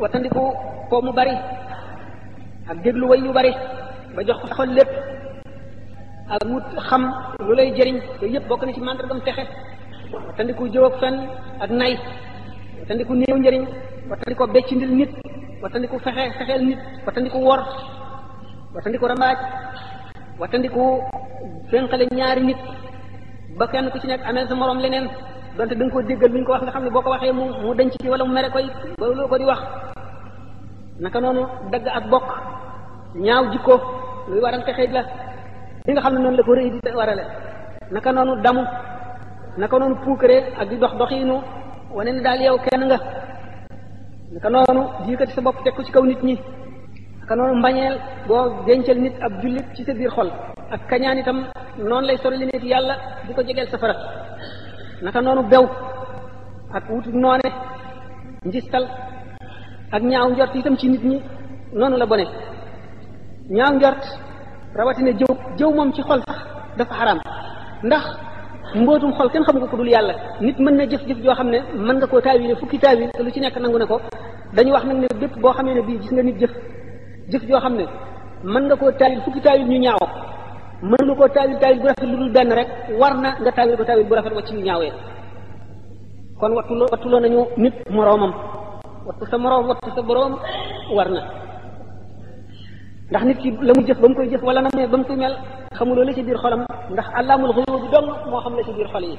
watandiku ko mu bari ak déglu way yu bari ba jox ko xol lépp ak wut xam lu lay jëriñ yooyu yëpp bokk na ci màndargam texe watandiku jëw ak fen ak nay watandiku néew njëriñ watandiku beccindil nit watandiku fexe fexeel nit watandiku wor watandiku rambaaj wattandiku fenqale ñaari nit ba kenn ku ci nekk amee sa morom leneen donte da nga koo déggal luñ ko wax nga xam ne boo ko waxee mu mu denc ci wala mu mere koy ba loo ko di wax naka noonu dagg ak bokk ñaaw jikko luy waral texee la li nga xam ne noonu la ko rëy di warale naka noonu damu naka noonu puukare ak di dox doxiinu wane ne daal yow kenn nga naka noonu di yëkkati sa bopp teg ko ci kaw nit ñi ka noonu mbañeel boo dencal nit ab jullit ci sa biir xol ak kañaan itam noonu lay sori li nit yàlla di ko jegeel safara naka noonu bew ak wutu noone njistal ak ñaaw njort itam ci nit ñi noonu la bone ñaaw njort rawatina jëw jëw moom ci xol sax dafa xaraam ndax mbootum xol kenn xamu ko ku dul yàlla nit mën na jëf-jëf joo xam ne mën nga koo taawile fukki taawil te lu ci nekk nangu ne ko dañu wax nag ne bépp boo xamee ne bii gis nga nit jëf jëf joo xam ne mën nga koo taawil fukki taawil ñu ñaaw mën nga koo taawil taawil bu rafet lu dul benn rek war na nga taawil ko taawil bu rafet wacc ñu ñaawee kon wattu loo wattu loo nañu nit moroomam wattu sa moroom wattu sa boroom war na ndax nit ki la mu jëf ba mu koy jëf wala na mu ne ba mu koy mel xamuloo la ci biir xolam ndax àllaamul xuyóo bi dong moo xam la ci biir xol yi